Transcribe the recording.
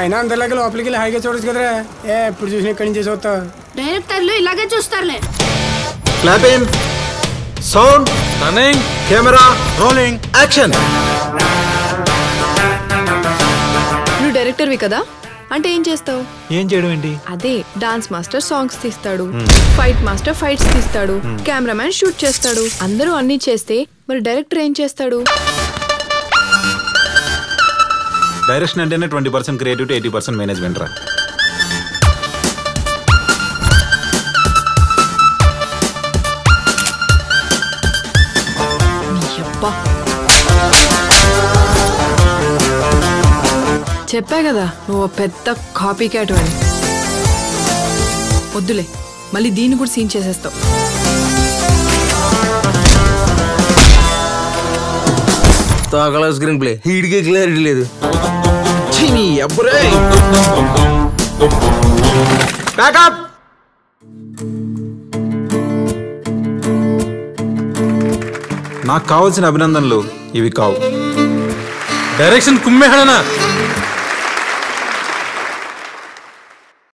అయినా అందరిలాగా లోపలికి వెళ్ళి హాయిగా చూడొచ్చు కదరా. ఏ ఇప్పుడు చూసిన ఇక్కడి నుంచి చూస్తావు డైరెక్టర్లు ఇలాగే చూస్తారులే. Clapping sound running camera rolling action నువ్వు డైరెక్టర్వి కదా? అంటే ఏం చేస్తావు? ఏం చేయడం ఏంటి? అదే డాన్స్ మాస్టర్ సాంగ్స్ తీస్తాడు. ఫైట్ మాస్టర్ ఫైట్స్ తీస్తాడు. కెమెరామ్యాన్ షూట్ చేస్తాడు. అందరూ అన్ని చేస్తే మరి డైరెక్టర్ ఏం చేస్తాడు? డైరెక్షన్ అంటేనే twenty percent creativity eighty percent management రా. చెప్పా కదా నువ్వు ఓ పెద్ద కాపీ క్యాట్ అని వద్దులే మళ్ళీ దీన్ని కూడా సీన్ చేసేస్తావు. తోకల స్క్రీన్ ప్లే. హీడికే క్లారిటీ లేదు. బ్యాకప్ నాకు కావాల్సిన అభినందనలు ఇవి కావు. డైరెక్షన్ కుమ్మేహడనా